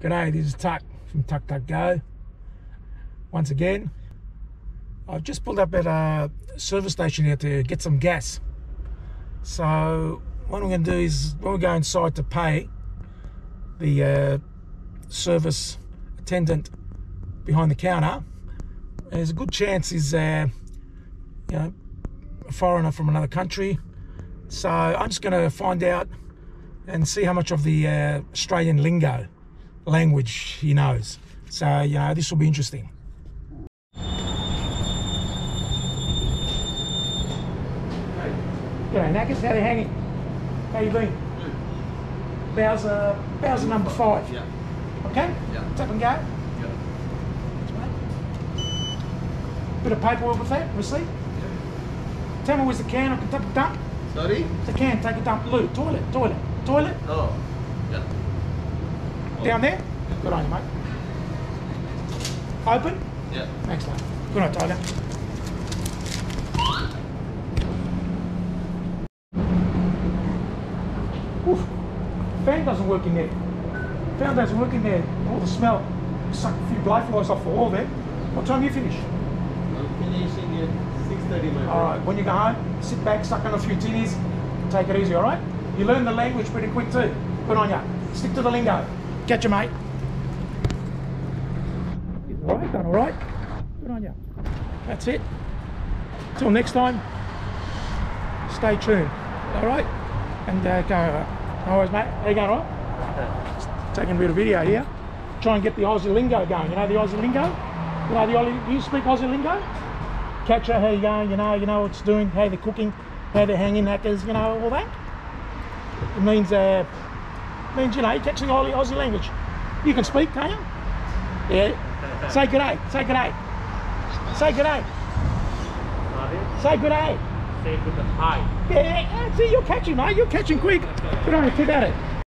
G'day, this is Tuck from Tuk Tuk Go. Once again, I've just pulled up at a service station here to get some gas. So what I'm going to do is when we go inside to pay, the uh, service attendant behind the counter, there's a good chance is uh, you know a foreigner from another country. So I'm just going to find out and see how much of the uh, Australian lingo language he knows. So, you know, this will be interesting. G'day, Knackers. How they hanging? How you been? Bowser, uh, Bowser number five. Yeah. Okay? Yeah. Tap and go. Yeah. Bit of paperwork with that, receipt. Tell me where's the can, I can take a dump. Sorry? The can, take a dump. Loo, toilet, toilet, toilet. Oh. Yeah. Oh. Down there? Good on you, mate. Open? Yeah. Excellent. Good night, Tiger. Oof. Fan doesn't work in there. Fan doesn't work in there. All the smell. Suck a few blowflies off the wall there. What time do you finish? I'm finishing at 6.30, my All right, when you go home, sit back, suck on a few tinnies, take it easy, all right? You learn the language pretty quick too. Good on ya. Stick to the lingo. Catch you, mate. All right, done all right. Good on ya. That's it. Till next time, stay tuned, all right? And uh, go, uh, no worries, mate. How you going, all right? Taking a bit of video here. Try and get the Aussie lingo going. You know the Aussie lingo? You know the Aussie, do you speak Aussie lingo? catch her, how you going, you know, you know what it's doing, how they're cooking, how they're hanging hackers, you know, all that. It means, uh, means you know, you catch the Aussie, language. You can speak, can't you? Yeah. Say good day, say good day. Say good day, say good day. Say good hi. Yeah, yeah, see, you're catching, mate, you're catching quick. Good on you, keep at it.